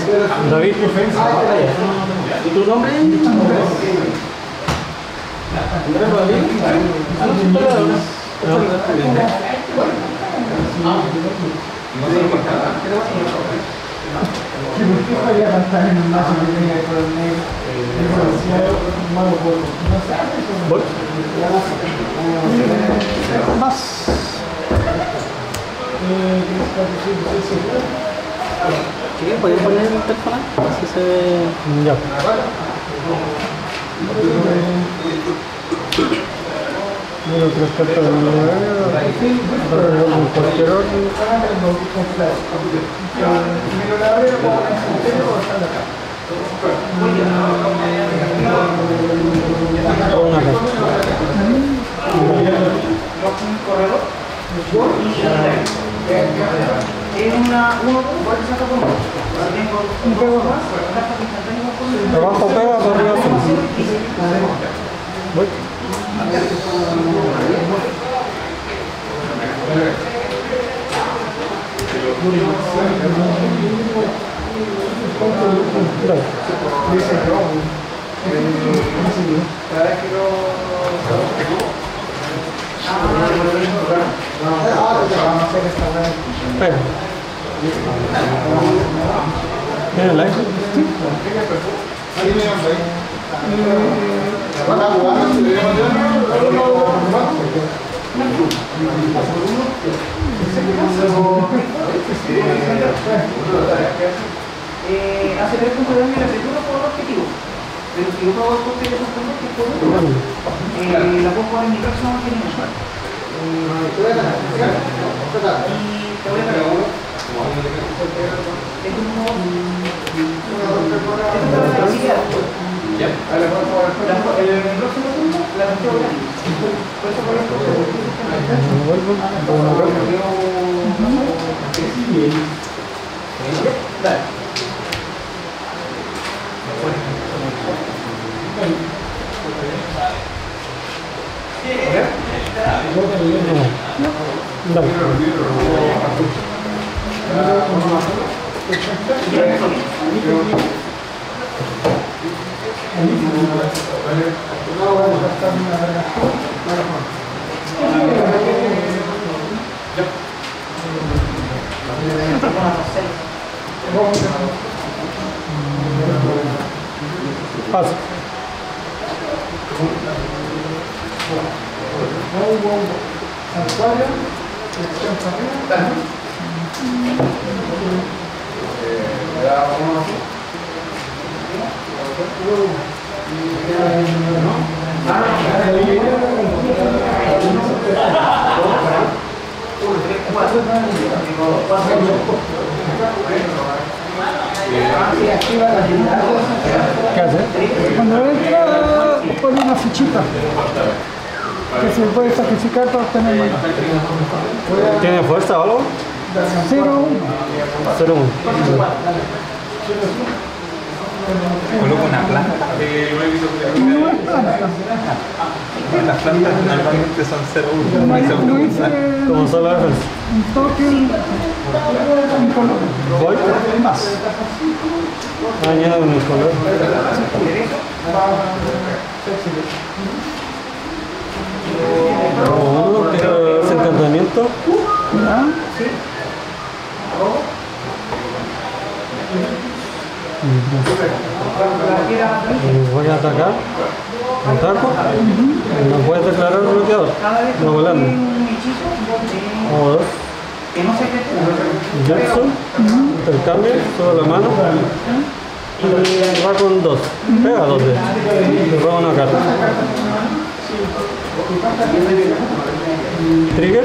¿Tú eres? David. ¿Y tu nombre? Ah, no, sí, pero- Voy. Más. ¿Qué? ¿Pueden poner el teléfono? Así se ve. Ya. Mira, tres cartas de. En cualquier orden. Una carta. Abajo pega, para arriba sube. Voy. Dale. Pega. ¿Tiene like? La que. Y te voy a. Dale. Pasa. Santuario. ¿Qué hace? Cuando entra, pone una fichita que se puede sacrificar para obtener mana. ¿Tiene fuerza o algo? Cero, Cero uno. Coloco una planta. no. Las plantas normalmente son 0-1. No Ese es hice un- un Como solo defensa. token, un color. Voy. Más. Añado un color. Ese encantamiento. ¿Ya? Y voy a atacar. Ataco. No puedes declarar bloqueador. No volando. O dos. Jackson. Intercambio. Solo la mano. Y va con dos. Pega dos de hecho. Le roba una carta. Trigger.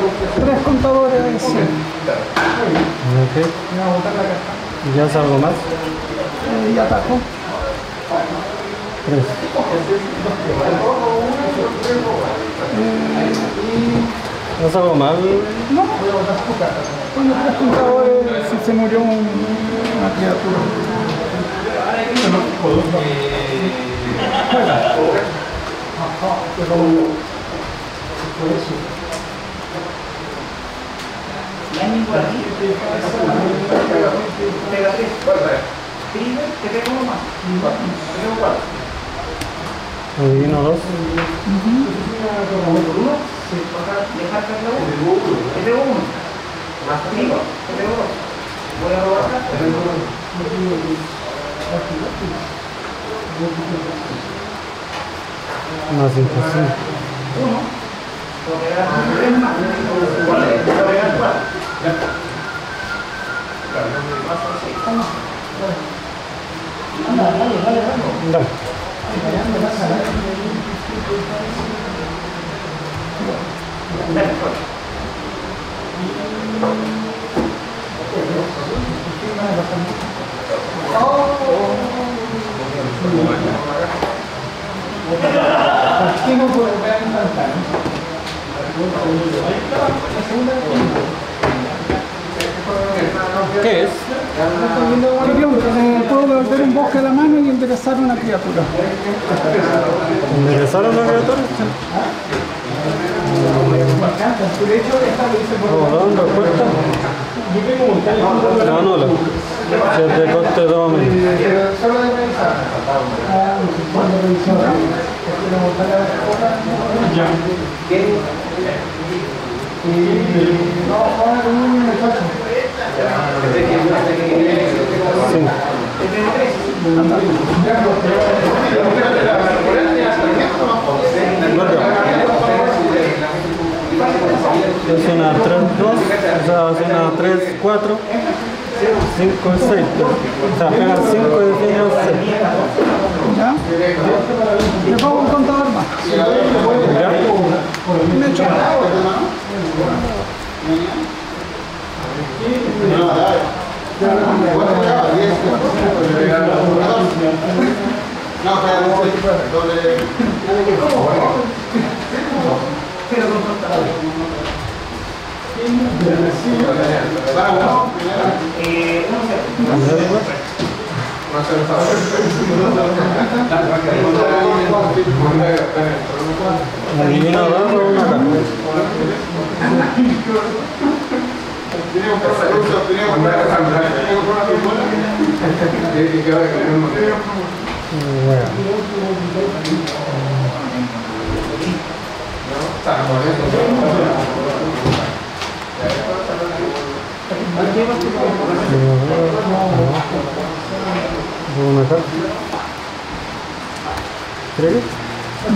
Tres contadores de 100. Ok. ¿Ya es algo más? Eh, y atacó. Tres. ¿Es algo mal? No. Bueno, tres contadores si se murió un- una criatura. Tres. Trigger, te pego uno más. Te pego dos. Uno, uno. Uno. Voy a robar acá. Más imposible. Uno. Más. Cuatro. Dạ. Rồi nó người bác sĩ không ạ. Rồi. Nó là nó là nó là nó. Rồi. Thank you. ¿Qué es? Eh, puedo perder un bosque a la mano y enderezar una criatura. ¿Enderezaron la criatura? ¿O dónde respuesta? La anula. Si es de coste 2 menos. Una 3, 2, o sea, es una 3, 4, 5, 6. O sea, pega 5 y define 6. ¿Ya? Le pongo un contador más. ¿Ya? Me echo. Eh, uno cero. Adivina dos o una carta. Una carta. ¿Crees? No.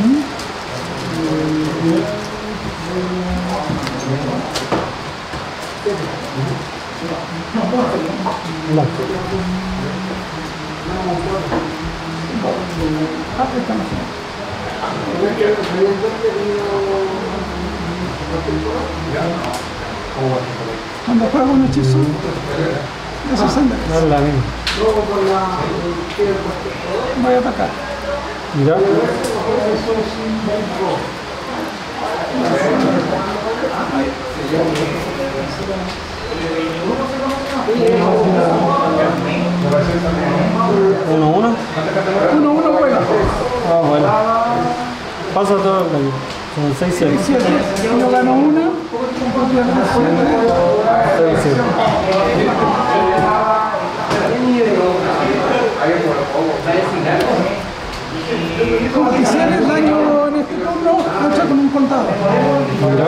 Cuando juego un hechizo de 60, No es la misma. voy a atacar. ¿Ya? Uno, uno. Uno, uno juega. Ah, bueno. Pasa todo el daño. Son 6 6, 7. 7. Yo gano una Seis, siete. Como quisiera el daño en este turno, lucha con un contador. Bueno.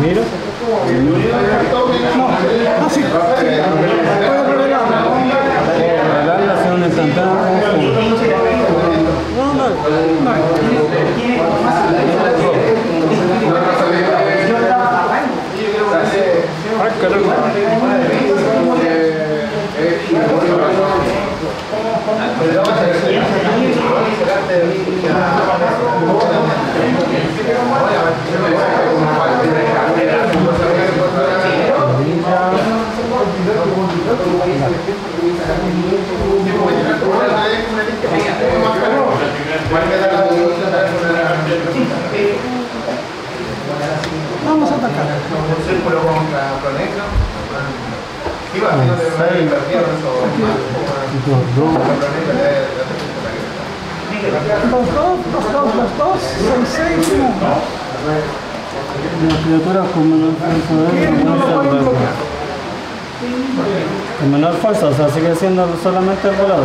Miro. No. Puedo. No, no. Ay, Dos, dos. Los dos, los dos, los dos, seis, seis, uno. La criatura con menor fuerza. Con menor fuerza, o sea, sigue siendo solamente el no, no.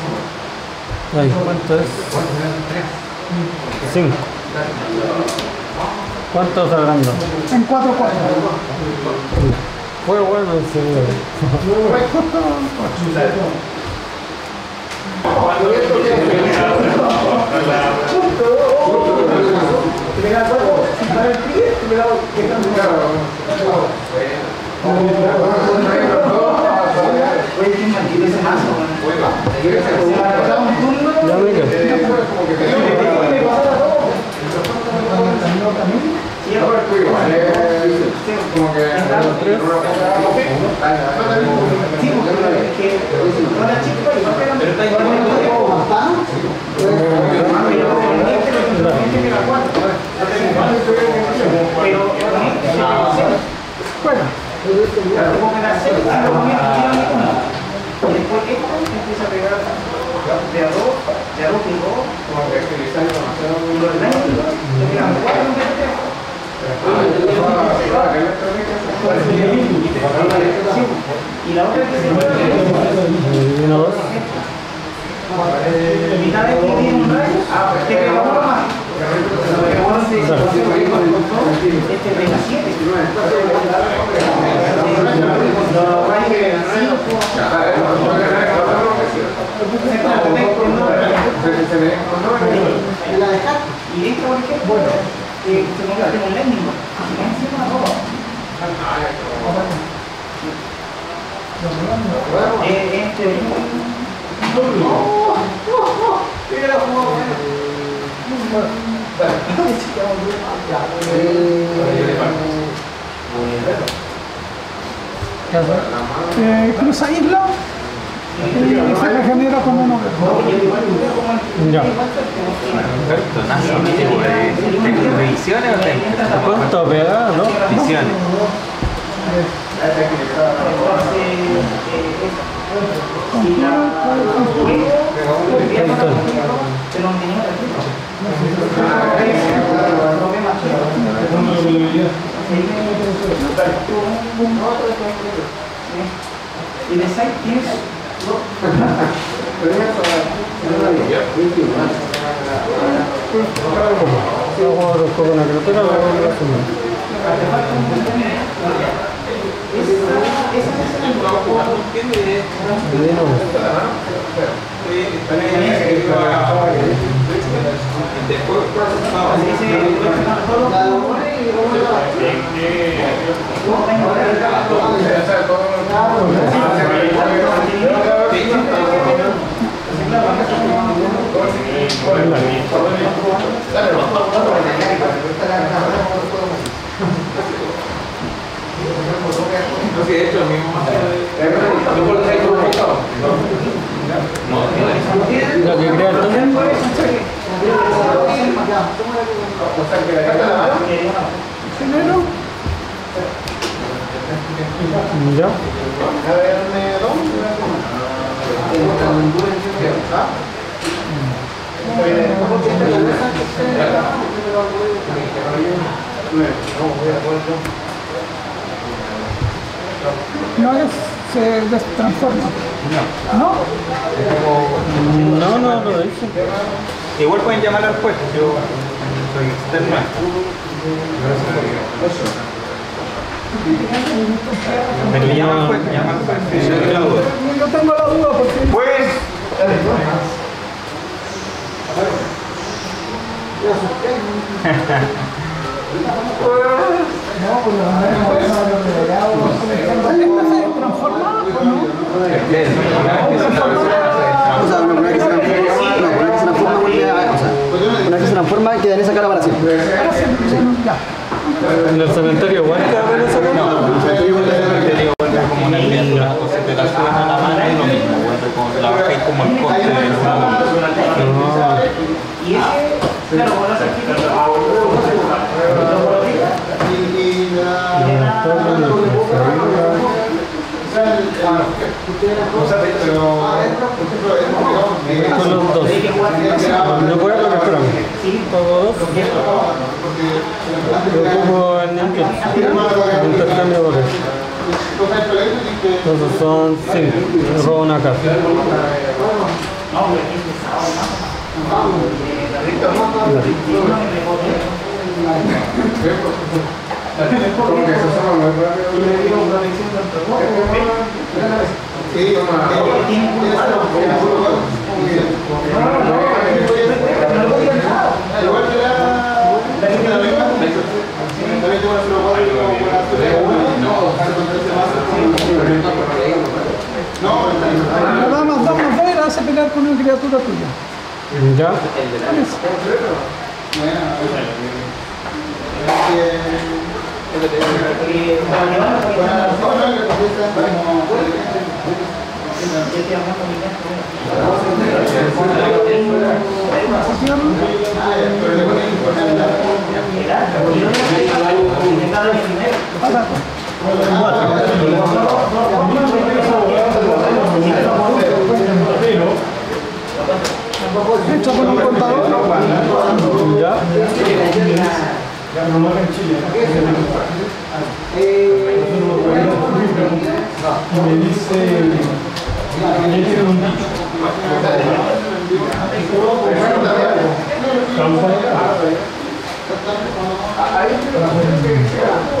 Ahí, ¿cuánto es? Cinco. ¿Cuánto? En 4-4. Fue bueno el señor. Ya Miguel. Bueno, Después esto empieza a pegar de a dos, de a dos y dos, y los demás, le pegan cuatro vez de tres. Y la otra que se dos. mitad de que tiene un rayo, te pega uno más. Pero bueno, se- Este pega siete. Los rayos pegan cinco. Y por se. Se encima cruza isla y se regenera con uno. Ya. ¿Visiones o te- ¿Cuánto pega, no? Visiones. Y de 6 no, sí, de mismo ¿No por No, no. Que que no es, se des- transforma. ¿No? No, no lo dice. Igual pueden llamar al juez, yo soy externo. Pero ya. juez. sí, yo tengo la duda. Porque Pues, una, que se transforma, queda en esa cara para siempre. Ya. En el cementerio esa cara. te digo, vuelve como una o sea, te la suben a la mano y lo mismo, la como el coste del Son los dos. No puedo Yo ocupo el Ninket. Intercambio de. Entonces son cinco. Me robo una carta. La dama da más ver hace pelear con una criatura tuya. Ya. Con eso. Coba nonton Gracias.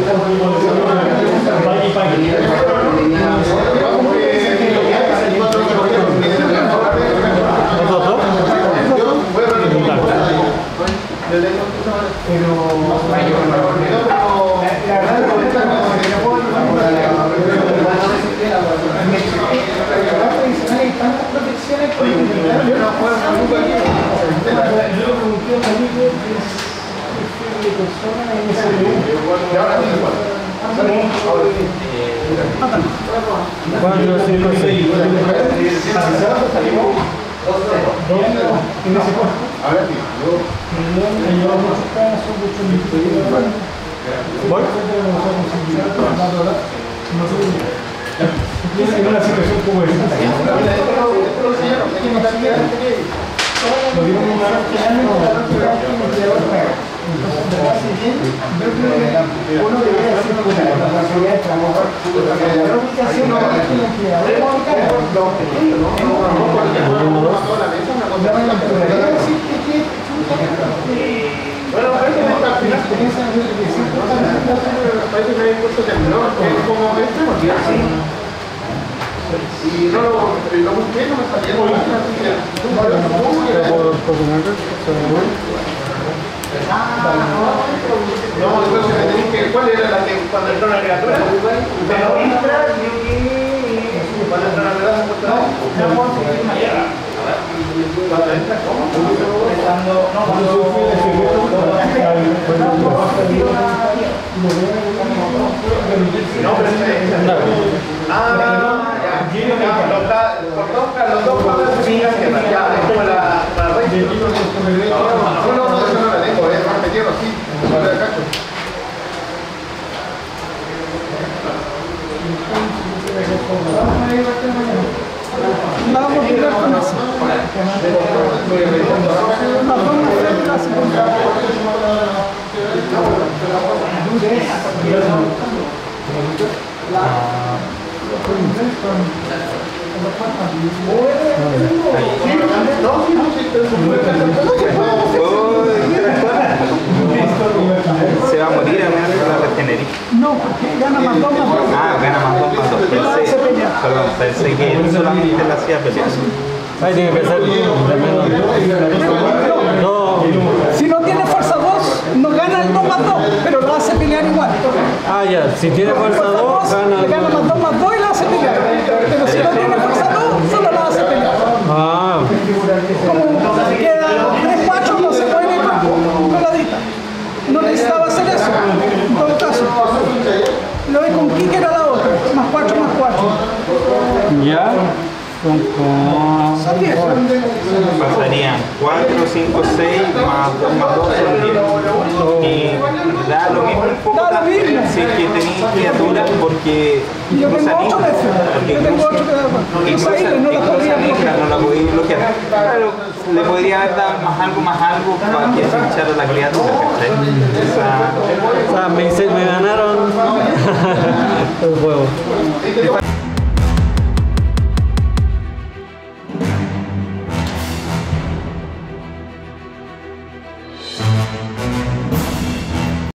¿Esos ¿Voy? En una situación como esta. Lo digo en una uno debería decir como la de trabajo. La ubicación no es el empleador. Bueno, parece que al final parece que hay puesto temblor, que es como extremo, así. Y no lo, lo busqué, no me salía. Así que ¿cómo que- coordinador, No, se me tenés que, ¿cuál era la que cuando entró la criatura? Pero entra, que cuando entra la criatura, no, no puedo seguir mañana. Cuando entra, ¿cómo? No, cuando Vamos a tirar con eso. Se va a morir a la regenerí. No, porque gana más dos más dos. Ah, gana más dos más dos. Pensé, perdón, pensé que él solamente la hacía pelear. Ahí tiene que menos. No. Si no tiene fuerza 2, no gana el 2 más 2, pero lo hace pelear igual. Ah, ya. Si tiene fuerza 2, gana. Le gana más 2 más 2 y lo hace pelear. Pero si no tiene fuerza 2, solo lo hace pelear. Ah, Como queda 3 machos, no se puede ir con la dita. No necesitaba hacer eso, en todo caso. Lo de con Kike era la otra, más 4 más 4. ya. Son 10. Pasarían 4, 5, 6 más 2 más 2 son 10. Da lo mismo un poco Da lo mismo. si es que tenéis criaturas porque Yo tengo cruzan 8 islas. veces. Porque Yo tengo cruzan- 8 de porque Esa cruzan- isla no la podía bloquear. no la podéis bloquear. Claro, le podría haber dado más algo, más algo para que se hinchara la criatura, O sea, me, hice- me ganaron el juego.